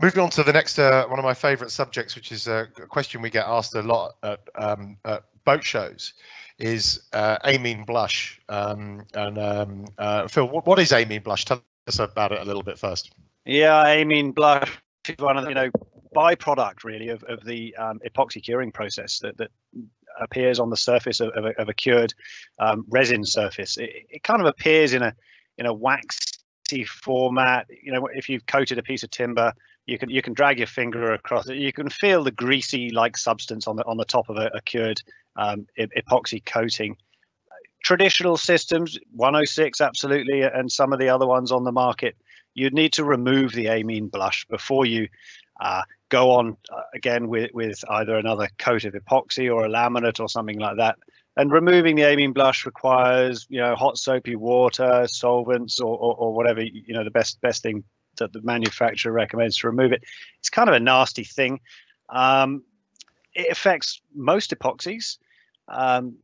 Moving on to the next, uh, one of my favourite subjects, which is a question we get asked a lot at, um, at boat shows, is uh, amine blush. Um, and um, uh, Phil, what, what is amine blush? Tell us about it a little bit first. Yeah, amine blush is one of the you know byproduct really of, of the um, epoxy curing process that, that appears on the surface of, of, a, of a, cured um, resin surface. It, it, kind of appears in a in a waxy format. You know, if you've coated a piece of timber you can you can drag your finger across it. You can feel the greasy like substance on the on the top of a, a cured um, epoxy coating. Traditional systems, 106 absolutely, and some of the other ones on the market, you'd need to remove the amine blush before you uh, go on uh, again with with either another coat of epoxy or a laminate or something like that. And removing the amine blush requires, you know, hot soapy water, solvents, or, or, or whatever. You know, the best best thing that the manufacturer recommends to remove it. It's kind of a nasty thing. Um, it affects most epoxies. Um,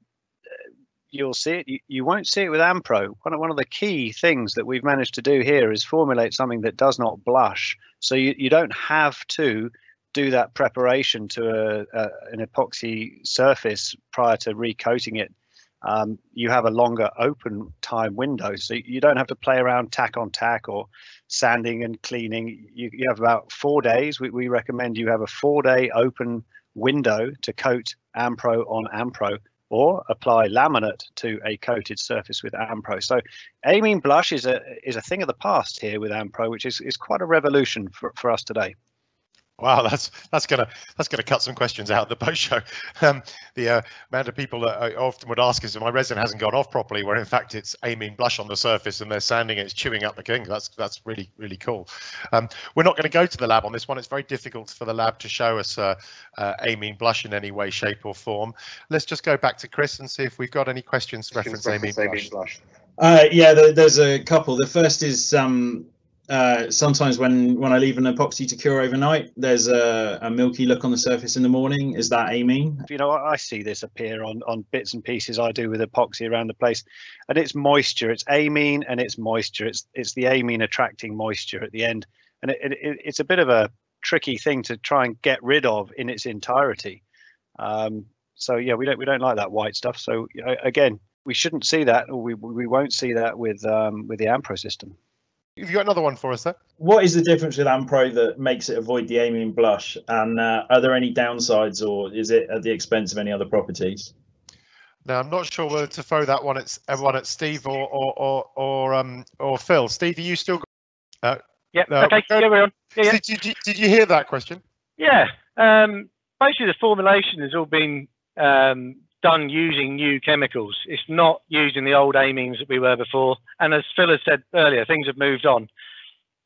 you'll see it. You, you, won't see it with Ampro. One of, one of the key things that we've managed to do here is formulate something that does not blush. So you, you don't have to do that preparation to a, a, an epoxy surface prior to recoating it um, you have a longer open time window. So you don't have to play around tack on tack or sanding and cleaning. You, you have about four days. We, we recommend you have a four day open window to coat Ampro on Ampro or apply laminate to a coated surface with Ampro. So amine blush is a is a thing of the past here with Ampro, which is, is quite a revolution for, for us today. Wow, that's that's gonna that's gonna cut some questions out of the post show. Um, the uh, amount of people that I often would ask is, "My resin hasn't gone off properly," where in fact it's amine blush on the surface and they're sanding it, it's chewing up the king. That's that's really really cool. Um, we're not going to go to the lab on this one. It's very difficult for the lab to show us uh, uh, amine blush in any way, shape, or form. Let's just go back to Chris and see if we've got any questions reference amine blush. blush. Uh, yeah, there's a couple. The first is um, uh, sometimes when when I leave an epoxy to cure overnight, there's a, a, milky look on the surface in the morning. Is that amine? You know, I see this appear on on bits and pieces I do with epoxy around the place, and it's moisture. It's amine and it's moisture. It's it's the amine attracting moisture at the end, and it, it, it's a bit of a tricky thing to try and get rid of in its entirety. Um, so yeah, we don't we don't like that white stuff. So again, we shouldn't see that, or we we won't see that with um, with the Ampro system. Have you got another one for us there? What is the difference with Ampro that makes it avoid the amine blush? And uh, are there any downsides, or is it at the expense of any other properties? Now I'm not sure whether to throw that one at everyone at Steve or or or or, um, or Phil. Steve, are you still? Uh, yeah. Uh, okay. Yeah, we're on. Yeah, yeah. Did, you, did you hear that question? Yeah. Um, basically, the formulation has all been um, done using new chemicals. It's not using the old amines that we were before. And as Phil has said earlier, things have moved on.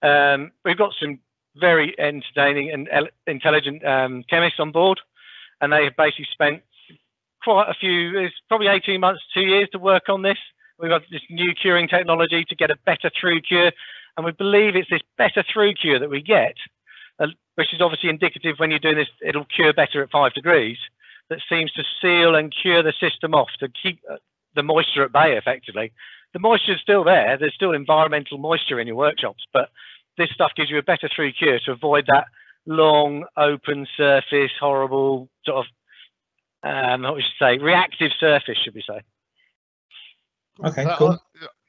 Um, we've got some very entertaining and intelligent um, chemists on board, and they have basically spent quite a few, it's probably 18 months, two years to work on this. We've got this new curing technology to get a better through cure, and we believe it's this better through cure that we get, uh, which is obviously indicative when you're doing this, it'll cure better at five degrees that seems to seal and cure the system off to keep uh, the moisture at bay effectively. The moisture is still there. There's still environmental moisture in your workshops, but this stuff gives you a better through cure to avoid that long open surface, horrible sort of um, what we should say, reactive surface, should we say? Okay, cool.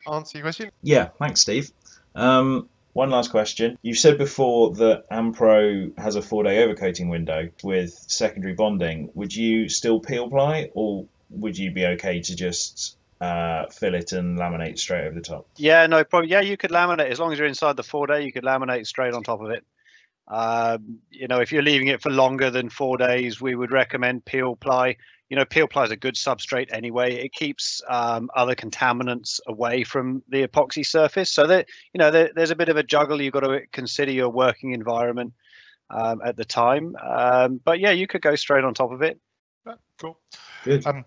Answer your question? Yeah, thanks, Steve. Um, one last question. You said before that Ampro has a four day overcoating window with secondary bonding. Would you still peel ply or would you be okay to just uh, fill it and laminate straight over the top? Yeah, no problem. Yeah, you could laminate as long as you're inside the four day. You could laminate straight on top of it. Um, you know, if you're leaving it for longer than four days, we would recommend peel ply you know, peel ply is a good substrate anyway. It keeps um, other contaminants away from the epoxy surface. So that you know, there, there's a bit of a juggle. You've got to consider your working environment um, at the time. Um, but yeah, you could go straight on top of it. Cool. Good. Um,